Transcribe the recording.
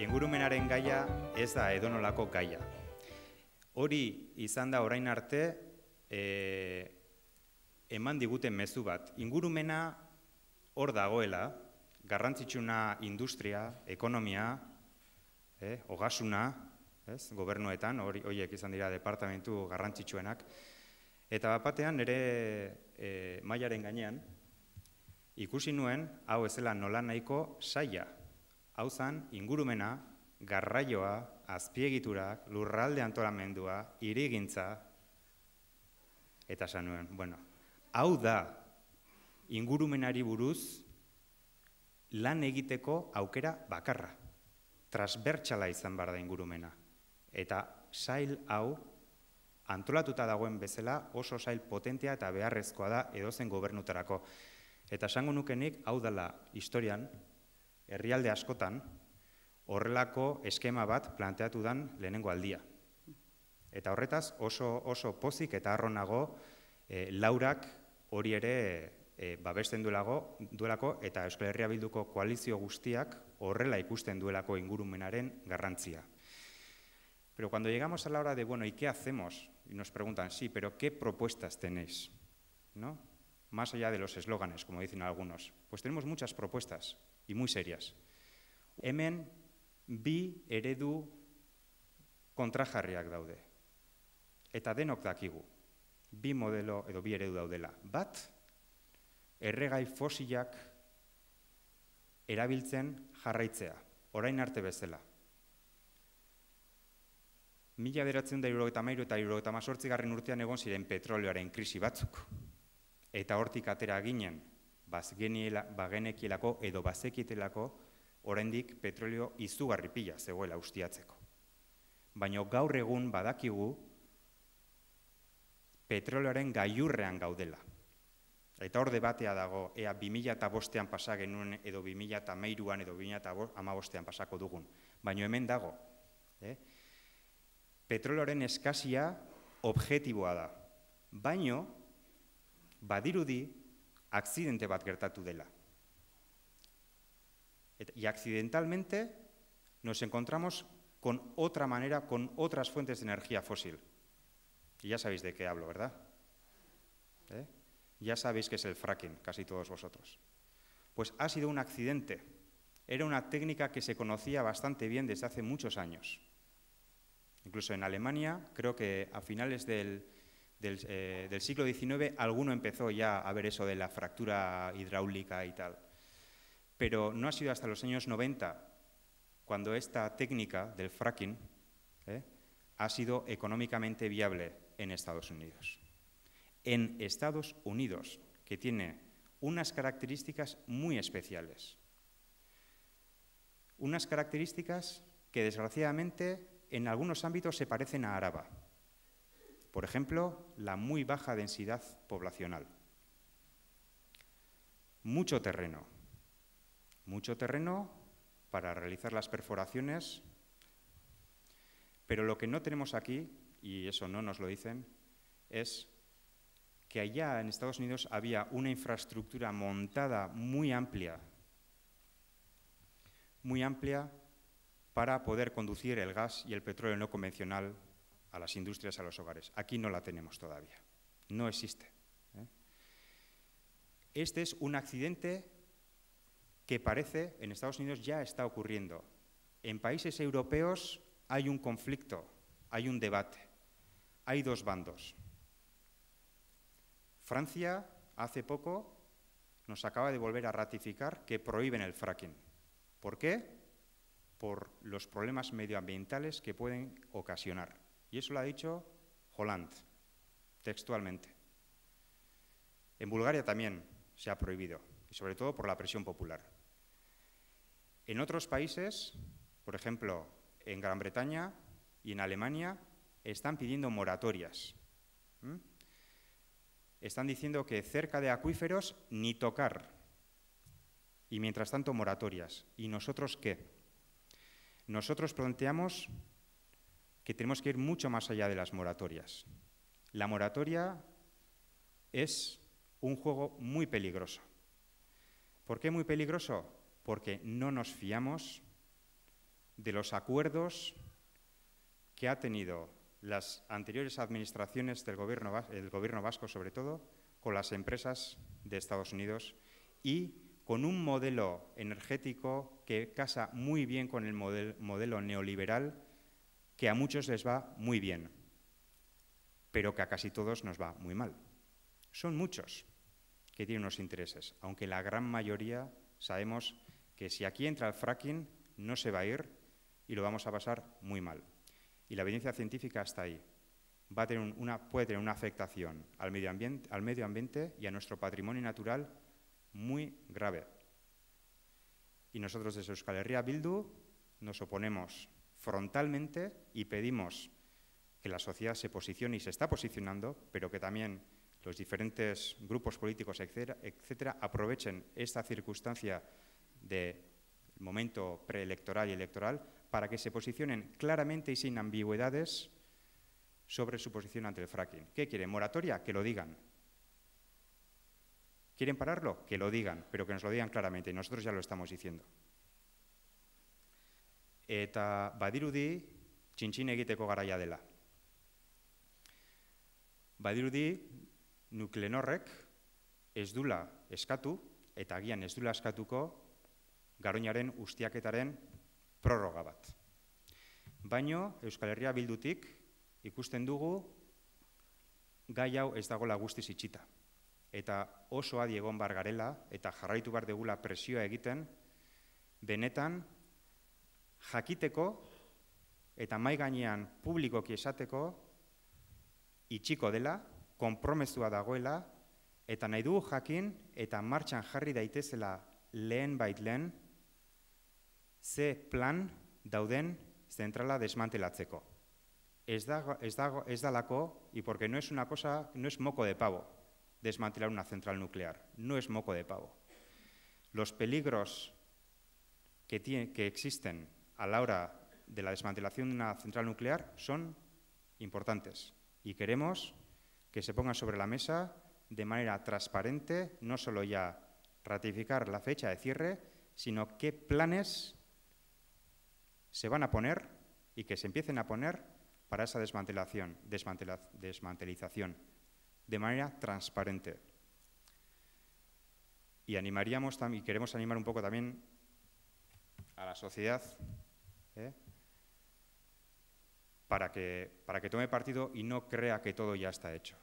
ingurumenaren gaia ez da edonolako gaia. Hori izan da orain arte e, eman diguten mezu bat. Ingurumena hor dagoela, garrantzitsuna industria, ekonomia, eh, ogasuna, ez, gobernuetan, horiek izan dira departamentu garrantzitsuenak, eta bapatean nire e, mailaren gainean, ikusi nuen, hau ezela nola nahiko saia, hau zan ingurumena, garraioa, azpiegiturak, lurralde antolamendua, irigintza, eta esan nuen, bueno, hau da ingurumenari buruz lan egiteko aukera bakarra. Transbertsala izan bar da ingurumena. Eta sail hau antolatuta dagoen bezala oso sail potentea eta beharrezkoa da edozen gobernutarako. Eta esango nukenik hau dela historian, herrialde askotan, horrelako eskema bat planteatu dan lehenengo aldia. Eta horretaz oso, oso pozik eta arronago e, laurak hori ere e, babesten duelago, duelako eta Euskal Herria Bilduko koalizio guztiak horrela ikusten duelako ingurumenaren garrantzia. Pero cuando llegamos a la hora de, bueno, ¿y qué hacemos? Y nos preguntan, sí, pero ¿qué propuestas tenéis? ¿No? Más allá de los eslóganes, como dicen algunos. Pues tenemos muchas propuestas y muy serias. Hemen bi eredu kontrajarriak daude. Eta denok dakigu. Bi modelo edo bi eredu daudela. Bat, erregai fosilak erabiltzen jarraitzea, orain arte bezala. Mila beratzen da eta mairu eta iruro eta mazortzi garren urtean egon ziren petrolioaren krisi batzuk. Eta hortik atera ginen, bagenekielako edo bazekitelako, oraindik petrolio izugarri pila zegoela ustiatzeko. Baina gaur egun badakigu petrolioaren gaiurrean gaudela. Eta hor debatea dago, ea 2000 eta bostean pasa genuen, edo 2000 eta meiruan, edo 2000 eta amabostean pasako dugun. Baina hemen dago. Eh? Petroloren eskazia objetiboa da. Baino, badirudi, akzidente bat gertatu y accidentalmente nos encontramos con otra manera, con otras fuentes de energía fósil. Y ya sabéis de qué hablo, ¿verdad? ¿Eh? Ya sabéis que es el fracking, casi todos vosotros. Pues ha sido un accidente. Era una técnica que se conocía bastante bien desde hace muchos años. Incluso en Alemania, creo que a finales del, eh, siglo XIX, alguno empezó ya a ver eso de la fractura hidráulica y tal. Pero no ha sido hasta los años 90 cuando esta técnica del fracking eh, ha sido económicamente viable en Estados Unidos en Estados Unidos, que tiene unas características muy especiales. Unas características que desgraciadamente en algunos ámbitos se parecen a Araba. Por ejemplo, la muy baja densidad poblacional. Mucho terreno. Mucho terreno para realizar las perforaciones. Pero lo que no tenemos aquí, y eso no nos lo dicen, es que allá en Estados Unidos había una infraestructura montada muy amplia, muy amplia para poder conducir el gas y el petróleo no convencional a las industrias, a los hogares. Aquí no la tenemos todavía, no existe. ¿eh? Este es un accidente que parece en Estados Unidos ya está ocurriendo. En países europeos hay un conflicto, hay un debate, hay dos bandos. Francia hace poco nos acaba de volver a ratificar que prohíben el fracking. ¿Por qué? Por los problemas medioambientales que pueden ocasionar. Y eso lo ha dicho Hollande, textualmente. En Bulgaria también se ha prohibido, y sobre todo por la presión popular. En otros países, por ejemplo, en Gran Bretaña y en Alemania, están pidiendo moratorias están diciendo que cerca de acuíferos ni tocar. Y mientras tanto moratorias. ¿Y nosotros qué? Nosotros planteamos que tenemos que ir mucho más allá de las moratorias. La moratoria es un juego muy peligroso. ¿Por qué muy peligroso? Porque no nos fiamos de los acuerdos que ha tenido las anteriores administraciones del gobierno, el gobierno vasco, sobre todo, con las empresas de Estados Unidos y con un modelo energético que casa muy bien con el modelo neoliberal que a muchos les va muy bien, pero que a casi todos nos va muy mal. Son muchos que tienen unos intereses, aunque la gran mayoría sabemos que si aquí entra el fracking no se va a ir y lo vamos a pasar muy mal. Y la evidencia científica está ahí. Va a tener una, puede tener una afectación al medio, ambiente, al medio ambiente y a nuestro patrimonio natural muy grave. Y nosotros desde Euskal Herria Bildu nos oponemos frontalmente y pedimos que la sociedad se posicione y se está posicionando, pero que también los diferentes grupos políticos, etcétera, etcétera aprovechen esta circunstancia de momento preelectoral y electoral para que se posicionen claramente y sin ambigüedades sobre su posición ante el fracking. ¿Qué quieren? ¿Moratoria? Que lo digan. ¿Quieren pararlo? Que lo digan, pero que nos lo digan claramente, y nosotros ya lo estamos diciendo. Eta badirudi, txintxin egiteko garaia dela. Badirudi, nuklenorrek ez dula eskatu, eta agian ez dula eskatuko, garoinaren ustiaketaren prorroga bat. Baino, Euskal Herria bildutik ikusten dugu gai hau ez dagoela guztiz itxita. Eta oso adi egon bar garela eta jarraitu bar degula presioa egiten, benetan jakiteko eta mai gainean publikoki esateko itxiko dela, konpromezua dagoela, eta nahi dugu jakin eta martxan jarri daitezela lehen bait lehen, ze plan dauden zentrala desmantelatzeko. Ez, da, ez, da, ez dalako, y porque no es una cosa, no es moco de pavo desmantelar una central nuclear, no es moco de pavo. Los peligros que, tiene, que existen a la hora de la desmantelación de una central nuclear son importantes y queremos que se pongan sobre la mesa de manera transparente, no solo ya ratificar la fecha de cierre, sino qué planes se van a poner y que se empiecen a poner para esa desmantelación, desmantelización, de manera transparente. Y animaríamos y queremos animar un poco también a la sociedad ¿eh? para, que, para que tome partido y no crea que todo ya está hecho.